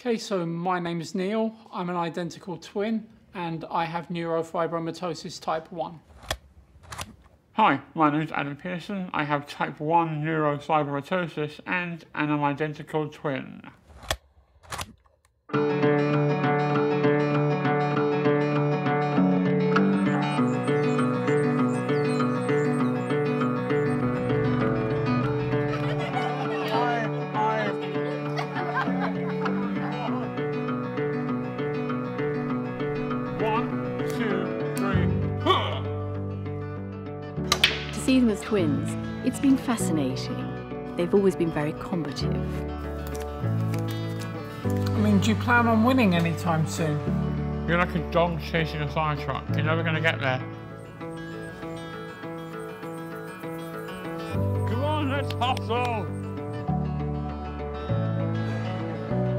Okay, so my name is Neil. I'm an identical twin and I have neurofibromatosis type 1. Hi, my name is Adam Pearson. I have type 1 neurofibromatosis and I'm an identical twin. See twins, it's been fascinating. They've always been very combative. I mean, do you plan on winning anytime soon? You're like a dog chasing a fire truck. You're never going to get there. Come on, let's hustle!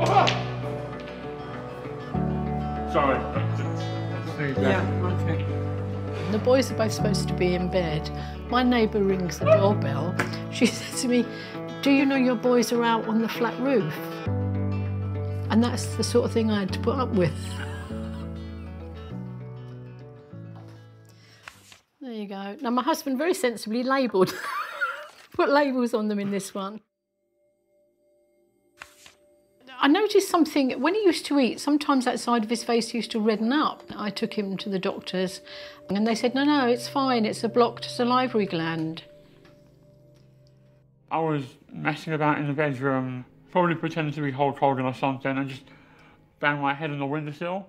Ah! Sorry. There you go. okay. The boys are both supposed to be in bed. My neighbour rings the doorbell. She says to me, Do you know your boys are out on the flat roof? And that's the sort of thing I had to put up with. There you go. Now, my husband very sensibly labelled, put labels on them in this one. I noticed something when he used to eat, sometimes that side of his face used to redden up. I took him to the doctors and they said, no, no, it's fine, it's a blocked salivary gland. I was messing about in the bedroom, probably pretending to be Hulk Hogan or something, and just banged my head on the windowsill.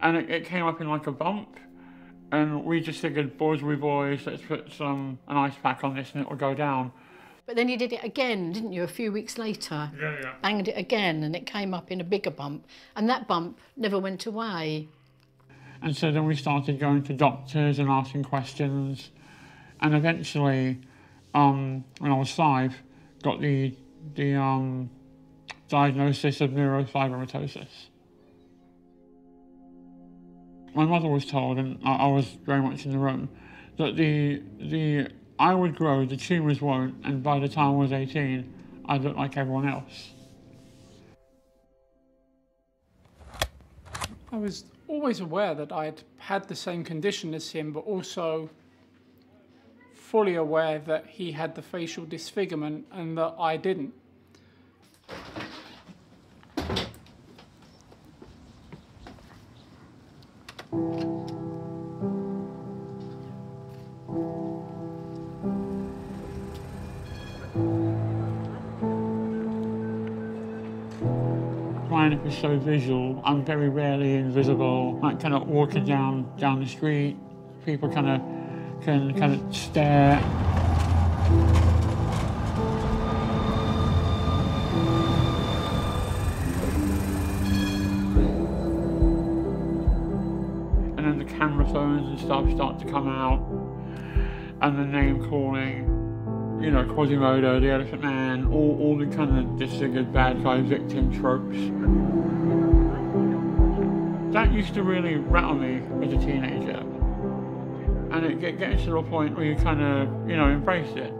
And it, it came up in like a bump. And we just figured, boys we boys, let's put some an ice pack on this and it will go down. But then you did it again, didn't you, a few weeks later? Yeah, yeah. Banged it again and it came up in a bigger bump. And that bump never went away. And so then we started going to doctors and asking questions. And eventually, um, when I was five, got the, the um, diagnosis of neurofibromatosis. My mother was told, and I, I was very much in the room, that the, the I would grow, the tumours won't, and by the time I was 18, I'd look like everyone else. I was always aware that I'd had the same condition as him, but also fully aware that he had the facial disfigurement and that I didn't. So visual. I'm very rarely invisible. Kind of walking down down the street, people kind of can kind of stare. And then the camera phones and stuff start to come out, and the name calling you know, Quasimodo, the Elephant Man, all, all the kind of disfigured bad guy victim tropes. That used to really rattle me as a teenager. And it get, gets to a point where you kind of, you know, embrace it.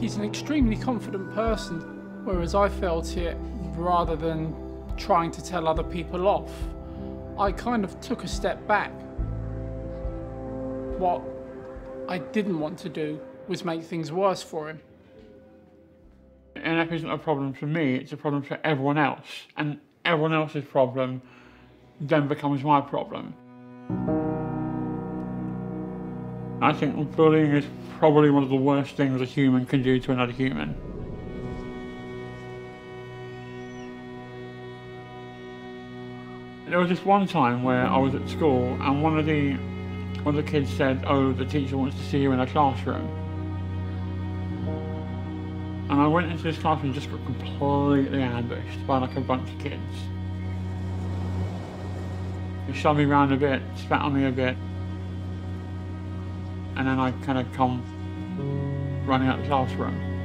He's an extremely confident person, whereas I felt it rather than trying to tell other people off. I kind of took a step back. What I didn't want to do was make things worse for him. NF isn't a problem for me, it's a problem for everyone else. And everyone else's problem then becomes my problem. I think bullying is probably one of the worst things a human can do to another human. There was this one time where I was at school and one of the one of the kids said, oh, the teacher wants to see you in a classroom. And I went into this classroom and just got completely ambushed by like a bunch of kids. They shoved me around a bit, spat on me a bit, and then I kind of come running out the classroom.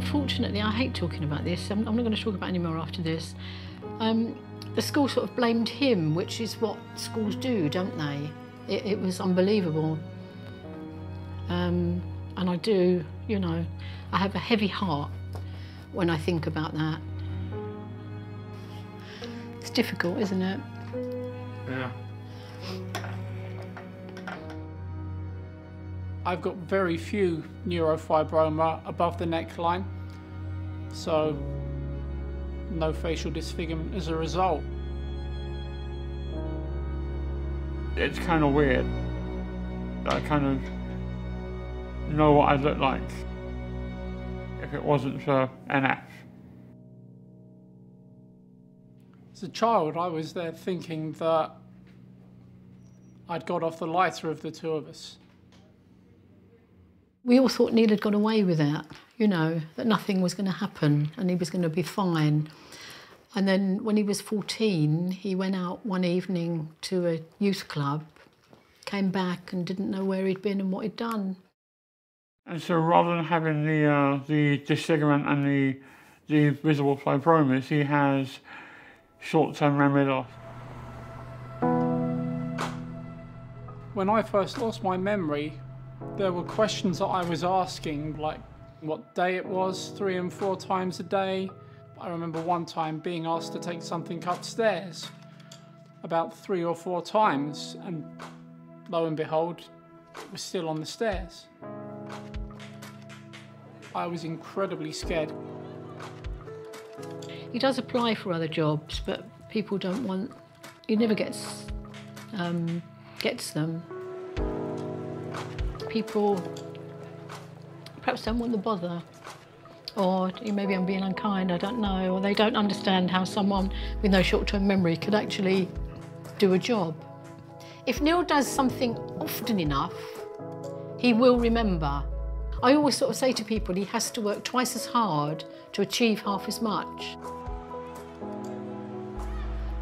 Unfortunately, I hate talking about this. I'm, I'm not going to talk about it anymore after this. Um, the school sort of blamed him, which is what schools do, don't they? It, it was unbelievable. Um, and I do, you know, I have a heavy heart when I think about that. It's difficult, isn't it? Yeah. I've got very few neurofibroma above the neckline, so no facial disfigurement as a result. It's kind of weird. I kind of know what I'd look like if it wasn't for NF. As a child, I was there thinking that I'd got off the lighter of the two of us. We all thought Neil had got away with it, you know, that nothing was going to happen and he was going to be fine. And then when he was 14, he went out one evening to a youth club, came back and didn't know where he'd been and what he'd done. And so rather than having the uh, the disfigurement and the the visible fibromas, he has short-term memory loss. When I first lost my memory, there were questions that I was asking, like what day it was, three and four times a day. I remember one time being asked to take something upstairs about three or four times, and lo and behold, it was still on the stairs. I was incredibly scared. He does apply for other jobs, but people don't want. He never gets um, gets them. People perhaps don't want the bother, or maybe I'm being unkind. I don't know, or they don't understand how someone with no short-term memory could actually do a job. If Neil does something often enough, he will remember. I always sort of say to people he has to work twice as hard to achieve half as much.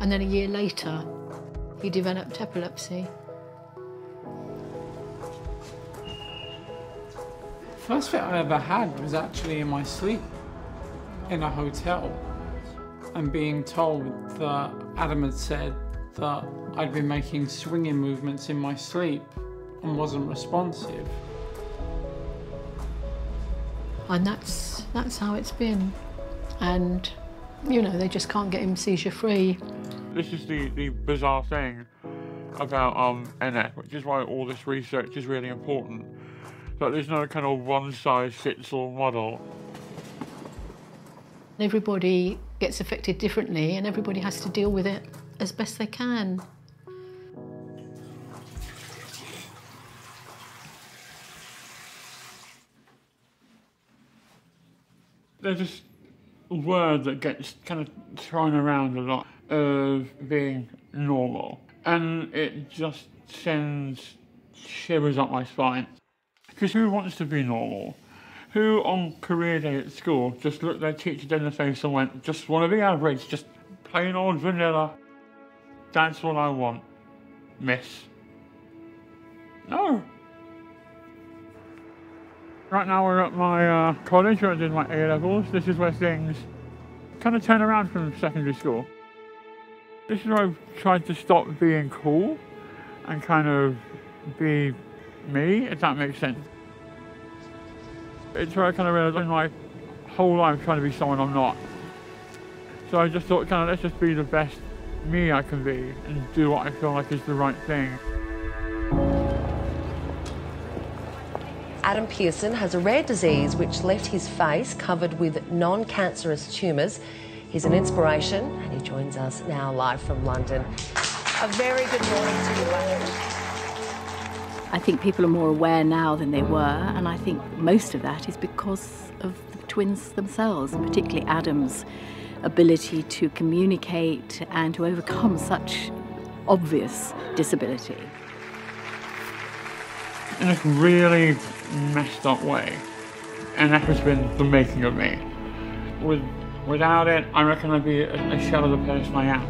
And then a year later, he developed epilepsy. First fit I ever had was actually in my sleep in a hotel and being told that Adam had said that I'd been making swinging movements in my sleep and wasn't responsive. And that's, that's how it's been. And, you know, they just can't get him seizure free. This is the, the bizarre thing about um, NF, which is why all this research is really important. That there's no kind of one size fits all model. Everybody gets affected differently and everybody has to deal with it as best they can. There's this word that gets kind of thrown around a lot of being normal, and it just sends shivers up my spine. Because who wants to be normal? Who on career day at school just looked their teacher in the face and went, just want to be average, just plain old vanilla. That's what I want, miss. No. Right now we're at my uh, college where I did my A levels. This is where things kind of turn around from secondary school. This is where I've tried to stop being cool and kind of be me, if that makes sense. It's where I kind of realised in my whole life trying to be someone I'm not. So I just thought, kind of, let's just be the best me I can be and do what I feel like is the right thing. Adam Pearson has a rare disease which left his face covered with non cancerous tumours. He's an inspiration and he joins us now live from London. A very good morning to you, Adam. I think people are more aware now than they were, and I think most of that is because of the twins themselves, and particularly Adam's ability to communicate and to overcome such obvious disability. in a really messed up way. And that has been the making of me. With, without it, I reckon I'd be a, a shell of the person I am.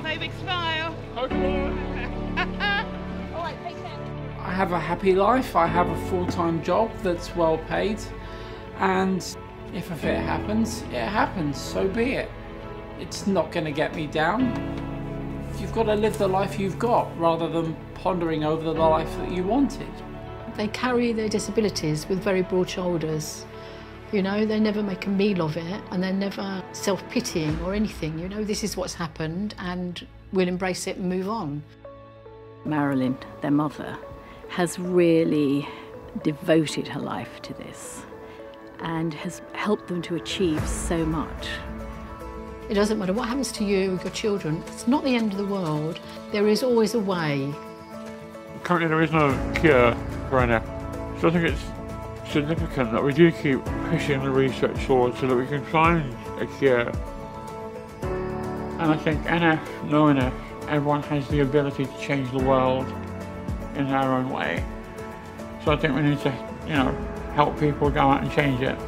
Play big smile. I have a happy life, I have a full time job that's well paid, and if a fit happens, it happens, so be it. It's not going to get me down. You've got to live the life you've got rather than pondering over the life that you wanted. They carry their disabilities with very broad shoulders. You know, they never make a meal of it and they're never self pitying or anything. You know, this is what's happened and we'll embrace it and move on. Marilyn, their mother, has really devoted her life to this and has helped them to achieve so much. It doesn't matter what happens to you, your children, it's not the end of the world. There is always a way. Currently, there is no cure for NF. So I think it's significant that we do keep pushing the research forward so that we can find a cure. And I think NF, no NF, everyone has the ability to change the world in their own way. So I think we need to, you know, help people go out and change it.